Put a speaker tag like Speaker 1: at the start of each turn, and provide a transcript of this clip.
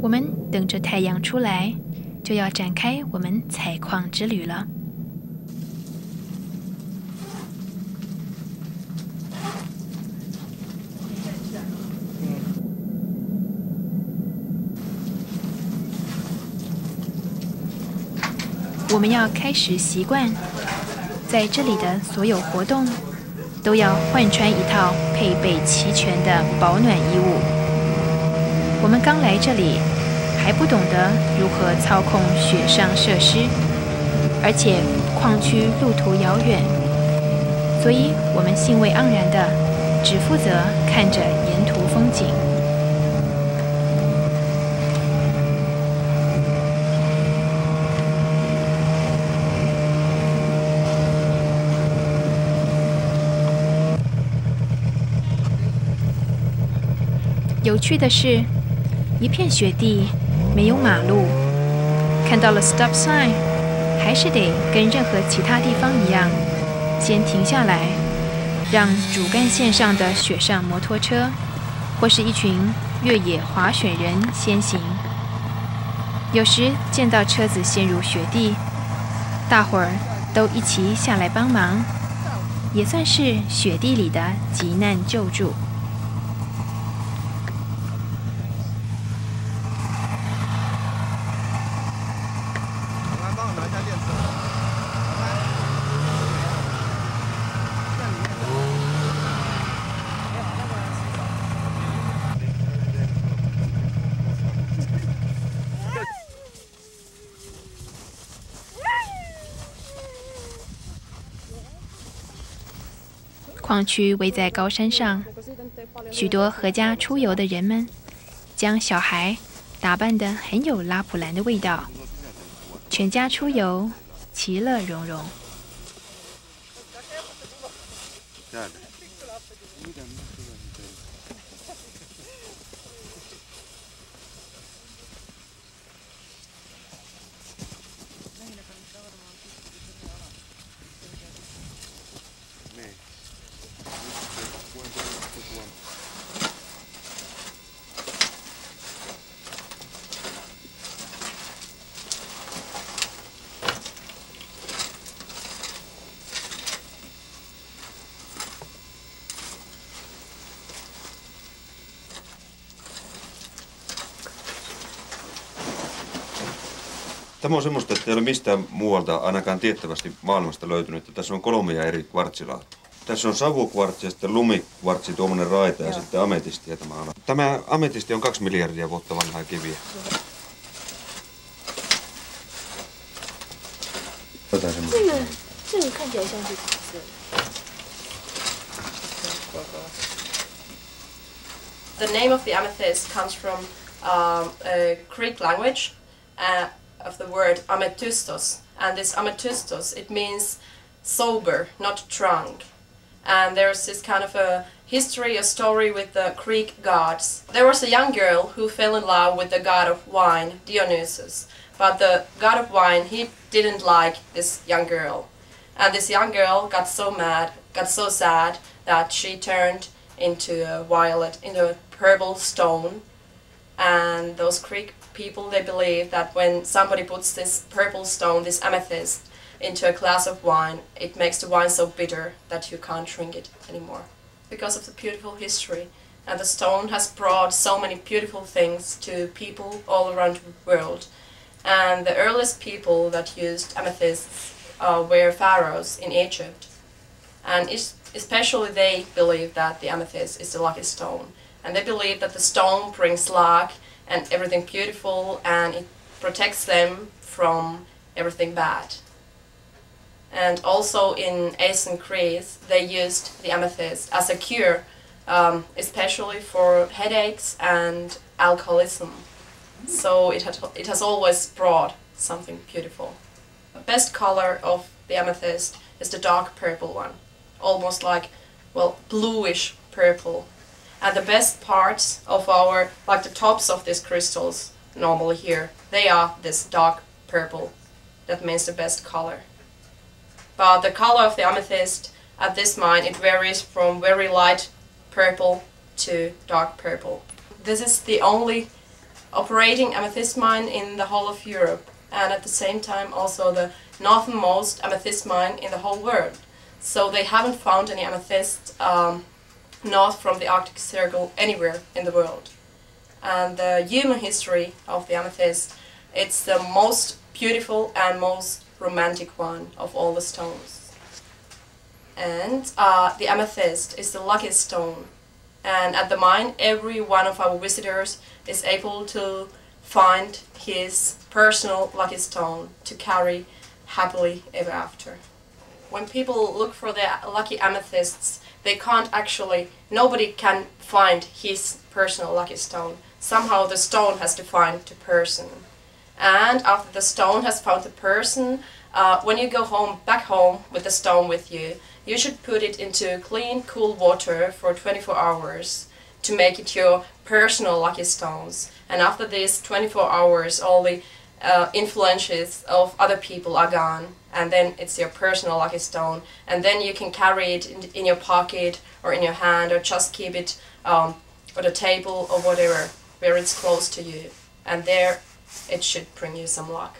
Speaker 1: 我们等着太阳出来，就要展开我们采矿之旅了。我们要开始习惯，在这里的所有活动都要换穿一套配备齐全的保暖衣物。我们刚来这里，还不懂得如何操控雪上设施，而且矿区路途遥远，所以我们兴味盎然的只负责看着沿途风景。有趣的是，一片雪地，没有马路。看到了 stop sign，还是得跟任何其他地方一样，先停下来，让主干线上的雪上摩托车或是一群越野滑雪人先行。有时见到车子陷入雪地，大伙儿都一起下来帮忙，也算是雪地里的急难救助。矿区围在高山上，许多阖家出游的人们将小孩打扮得很有拉普兰的味道，全家出游，其乐融融。
Speaker 2: Tämä on semmoista, että ei ole mistään muualta ainakaan tiettävästi maailmasta löytynyt, että tässä on kolmia eri kvartsilaatua. Tässä on savukvartsi ja sitten lumikvartsi, tuommoinen raita ja ja sitten ametisti tämä ala. Tämä ametisti on kaksi miljardia vuotta vanhaa kiviä.
Speaker 3: Ja.
Speaker 4: The name of the amethyst comes from um, a Greek language, uh, of the word amethystos, and this amethystos it means sober, not drunk. And there's this kind of a history, a story with the Greek gods. There was a young girl who fell in love with the god of wine, Dionysus, but the god of wine he didn't like this young girl, and this young girl got so mad, got so sad that she turned into a violet, into a purple stone. And those Greek people, they believe that when somebody puts this purple stone, this amethyst, into a glass of wine, it makes the wine so bitter that you can't drink it anymore. Because of the beautiful history. And the stone has brought so many beautiful things to people all around the world. And the earliest people that used amethysts uh, were pharaohs in Egypt. And especially they believe that the amethyst is the lucky stone. And they believe that the stone brings luck and everything beautiful and it protects them from everything bad. And also in ancient Greece, they used the amethyst as a cure, um, especially for headaches and alcoholism. So it, had, it has always brought something beautiful. The best color of the amethyst is the dark purple one, almost like, well, bluish purple. And the best parts of our, like the tops of these crystals, normally here, they are this dark purple. That means the best color. But the color of the amethyst at this mine, it varies from very light purple to dark purple. This is the only operating amethyst mine in the whole of Europe and at the same time also the northernmost amethyst mine in the whole world. So they haven't found any amethyst um, north from the Arctic Circle anywhere in the world. And the human history of the amethyst, it's the most beautiful and most romantic one of all the stones. And uh, the amethyst is the luckiest stone. And at the mine, every one of our visitors is able to find his personal lucky stone to carry happily ever after. When people look for their lucky amethysts, they can't actually, nobody can find his personal lucky stone. Somehow the stone has to find the person. And after the stone has found the person, uh, when you go home, back home with the stone with you, you should put it into clean, cool water for 24 hours to make it your personal lucky stones. And after these 24 hours, all the uh, influences of other people are gone, and then it's your personal lucky stone. And then you can carry it in, in your pocket or in your hand, or just keep it um, on the table or whatever, where it's close to you. And there, it should bring you some luck.